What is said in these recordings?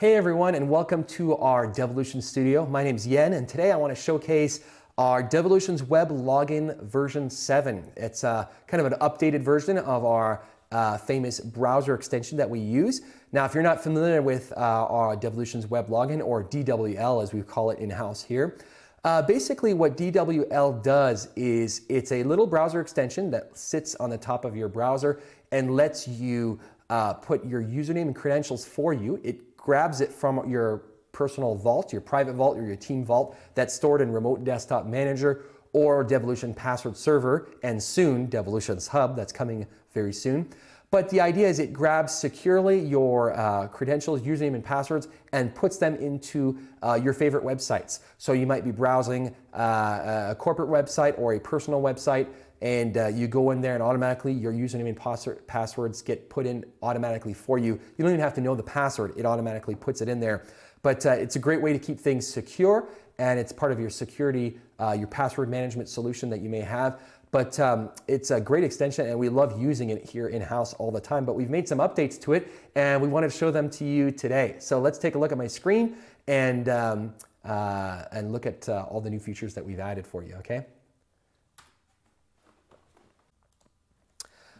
Hey everyone, and welcome to our Devolution studio. My name is Yen, and today I want to showcase our Devolutions Web Login version 7. It's uh, kind of an updated version of our uh, famous browser extension that we use. Now, if you're not familiar with uh, our Devolutions Web Login, or DWL as we call it in-house here, uh, basically what DWL does is it's a little browser extension that sits on the top of your browser and lets you uh, put your username and credentials for you. It grabs it from your personal vault, your private vault or your team vault that's stored in Remote Desktop Manager or Devolution Password Server and soon Devolutions Hub that's coming very soon. But the idea is it grabs securely your uh, credentials, username, and passwords and puts them into uh, your favorite websites. So you might be browsing uh, a corporate website or a personal website and uh, you go in there and automatically your username and password, passwords get put in automatically for you. You don't even have to know the password, it automatically puts it in there. But uh, it's a great way to keep things secure and it's part of your security, uh, your password management solution that you may have. But um, it's a great extension and we love using it here in-house all the time. But we've made some updates to it and we wanted to show them to you today. So let's take a look at my screen and, um, uh, and look at uh, all the new features that we've added for you, okay?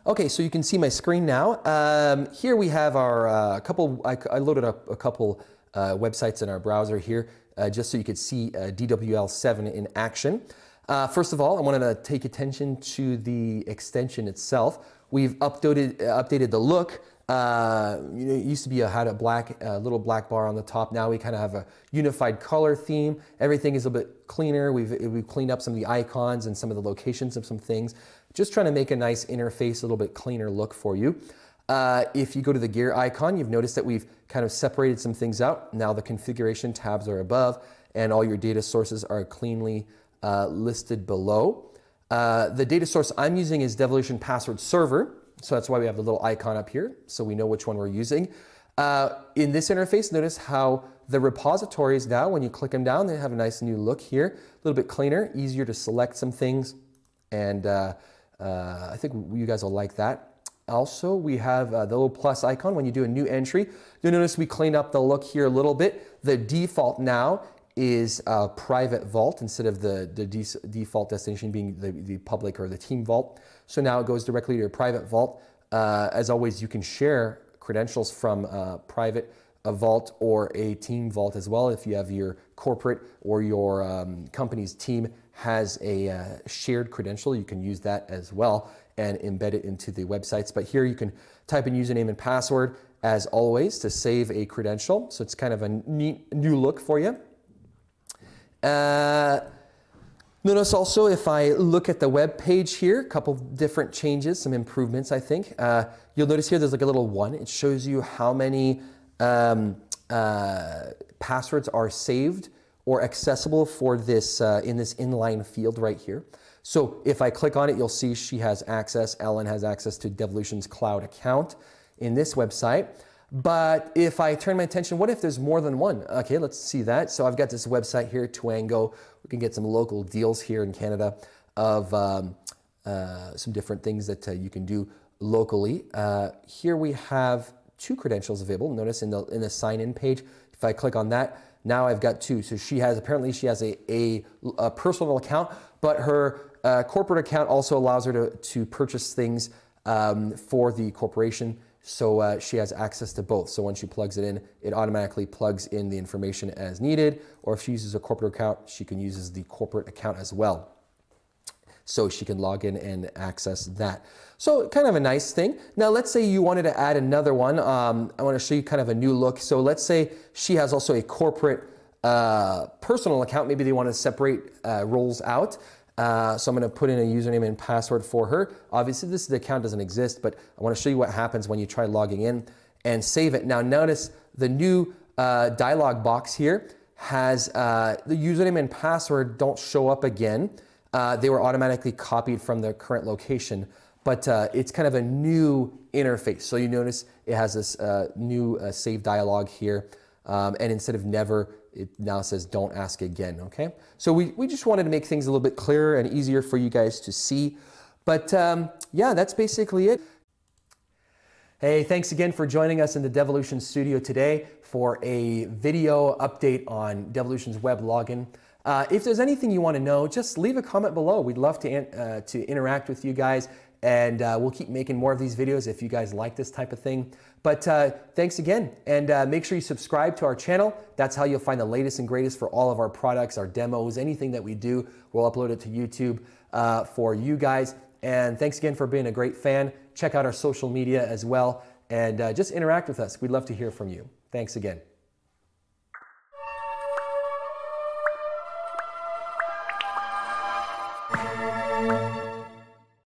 Okay, so you can see my screen now. Um, here we have our uh, couple, I, I, loaded up a couple uh, websites in our browser here uh, just so you could see uh, DWL7 in action. Uh, first of all, I wanted to take attention to the extension itself. We've updated, uh, updated the look. you know, it used to be a, had a black, little black bar on the top. Now we kind of have a unified color theme. Everything is a bit cleaner. We've, we've cleaned up some of the icons and some of the locations of some things. Just trying to make a nice interface, a little bit cleaner look for you. Uh, if you go to the gear icon, you've noticed that we've kind of separated some things out. Now the configuration tabs are above and all your data sources are cleanly uh, listed below. Uh, the data source I'm using is Devolution Password Server. So that's why we have the little icon up here so we know which one we're using. Uh, in this interface, notice how the repositories now, when you click them down, they have a nice new look here, a little bit cleaner, easier to select some things, and uh, uh, I think you guys will like that. Also, we have uh, the little plus icon when you do a new entry. You'll notice we cleaned up the look here a little bit. The default now is a private vault instead of the, the de default destination being the, the public or the team vault. So now it goes directly to your private vault. Uh, as always, you can share credentials from a private a vault or a team vault as well if you have your corporate or your um, company's team has a uh, shared credential. You can use that as well and embed it into the websites. But here you can type in username and password as always to save a credential. So it's kind of a neat new look for you. Uh, notice also if I look at the web page here, a couple different changes, some improvements I think. Uh, you'll notice here there's like a little one. It shows you how many um, uh, passwords are saved or accessible for this uh, in this inline field right here. So if I click on it, you'll see she has access, Ellen has access to Devolution's cloud account in this website. But if I turn my attention, what if there's more than one? Okay, let's see that. So I've got this website here, Tuango. We can get some local deals here in Canada of um, uh, some different things that uh, you can do locally. Uh, here we have two credentials available. Notice in the, in the sign-in page, if I click on that, now I've got two. So she has, apparently she has a, a, a personal account, but her uh, corporate account also allows her to, to purchase things um, for the corporation. So uh, she has access to both. So when she plugs it in, it automatically plugs in the information as needed. Or if she uses a corporate account, she can use the corporate account as well so she can log in and access that. So kind of a nice thing. Now let's say you wanted to add another one. Um, I want to show you kind of a new look. So let's say she has also a corporate uh, personal account. Maybe they want to separate uh, roles out. Uh, so I'm going to put in a username and password for her. Obviously this account doesn't exist, but I want to show you what happens when you try logging in and save it. Now notice the new uh, dialog box here has uh, the username and password don't show up again uh, they were automatically copied from their current location. But uh, it's kind of a new interface. So you notice it has this uh, new save dialog here. Um, and instead of never, it now says don't ask again, okay? So we, we just wanted to make things a little bit clearer and easier for you guys to see. But um, yeah, that's basically it. Hey, thanks again for joining us in the Devolution studio today for a video update on Devolutions web login. Uh, if there's anything you want to know, just leave a comment below. We'd love to, uh, to interact with you guys, and uh, we'll keep making more of these videos if you guys like this type of thing. But uh, thanks again, and uh, make sure you subscribe to our channel. That's how you'll find the latest and greatest for all of our products, our demos, anything that we do. We'll upload it to YouTube uh, for you guys. And thanks again for being a great fan. Check out our social media as well, and just interact with us. We'd love to hear from you. Thanks again.